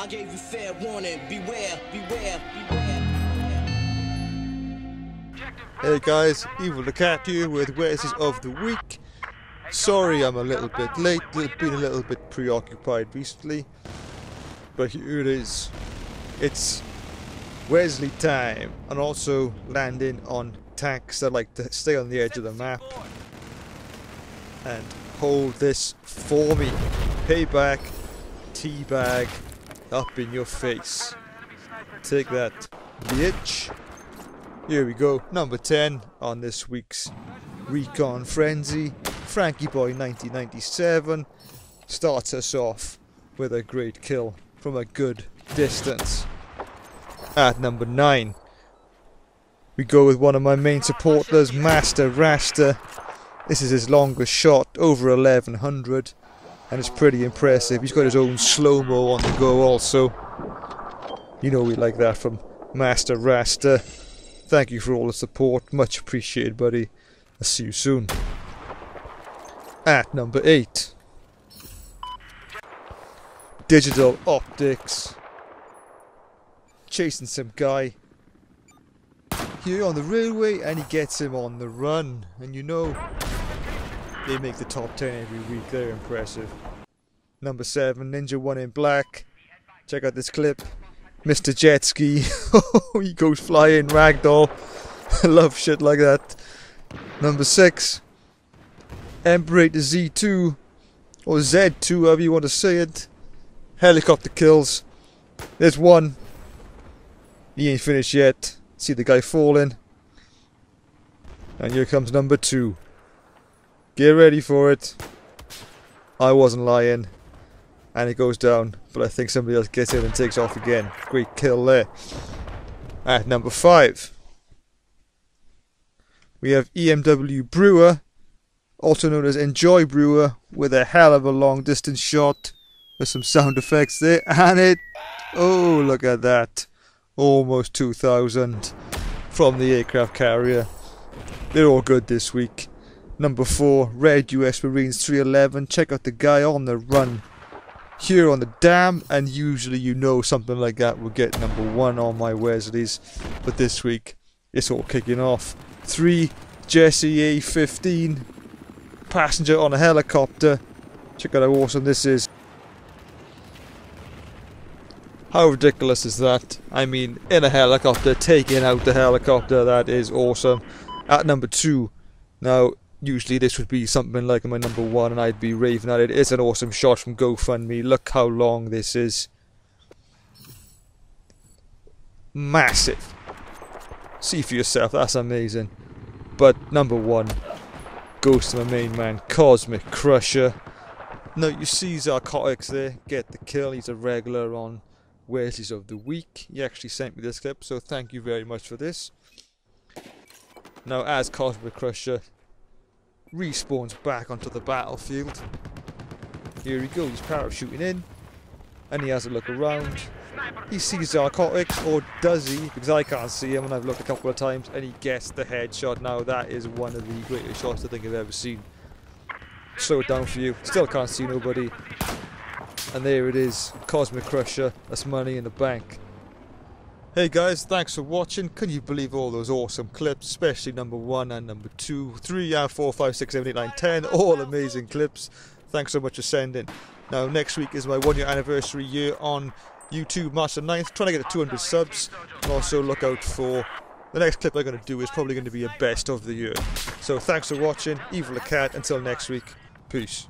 I gave you fair warning. Beware, beware, beware. Hey guys, Evil da Cat here with Wesleys of the Week. Sorry I'm a little bit late, been a little bit preoccupied recently. But here it is. It's Wesley time and also landing on tanks that like to stay on the edge of the map and hold this for me. Payback, teabag, up in your face. Take that, bitch. Here we go, number 10 on this week's Recon Frenzy. Frankie Boy 1997 starts us off with a great kill from a good distance. At number 9, we go with one of my main supporters, Master Rasta. This is his longest shot, over 1100, and it's pretty impressive. He's got his own slow-mo on the go also. You know we like that from Master Rasta. Thank you for all the support. Much appreciated, buddy. I'll see you soon. At number 8. Digital Optics. Chasing some guy here on the railway and he gets him on the run. And you know, they make the top 10 every week. They're impressive. Number 7, Ninja 1 in Black. Check out this clip. Mr. Jetski. he goes flying, ragdoll. I love shit like that. Number 6. Emperor Z2. Or Z2, however you want to say it. Helicopter kills. There's one. He ain't finished yet. See the guy falling. And here comes number 2. Get ready for it. I wasn't lying. And it goes down but I think somebody else gets in and takes off again. Great kill there. At number 5 we have EMW Brewer also known as Enjoy Brewer with a hell of a long distance shot. With some sound effects there and it oh look at that. Almost 2000 from the aircraft carrier. They're all good this week number 4 Red US Marines 311 check out the guy on the run here on the dam and usually you know something like that will get number one on my Wesleys but this week it's all kicking off. 3 Jesse A15 passenger on a helicopter check out how awesome this is. How ridiculous is that? I mean in a helicopter taking out the helicopter that is awesome. At number 2 now usually this would be something like my number one and I'd be raving at it. It's an awesome shot from GoFundMe. Look how long this is. Massive. See for yourself, that's amazing. But number one goes to my main man, Cosmic Crusher. Now you see Zarcotics there, get the kill, he's a regular on Wesley's of the Week. He actually sent me this clip, so thank you very much for this. Now as Cosmic Crusher, respawns back onto the battlefield. Here he goes, parachuting in, and he has a look around. He sees Zarcotics, or does he? Because I can't see him, and I've looked a couple of times, and he gets the headshot. Now that is one of the greatest shots I think I've ever seen. Slow it down for you. Still can't see nobody. And there it is, Cosmic Crusher. That's money in the bank. Hey guys, thanks for watching. Can you believe all those awesome clips, especially number one and number two, three, yeah, four, five, six, seven, eight, nine, ten, all amazing clips. Thanks so much for sending. Now, next week is my one year anniversary year on YouTube, March the 9th, trying to get to 200 subs. And also look out for the next clip I'm going to do is probably going to be a best of the year. So thanks for watching, Evil da Cat, until next week, peace.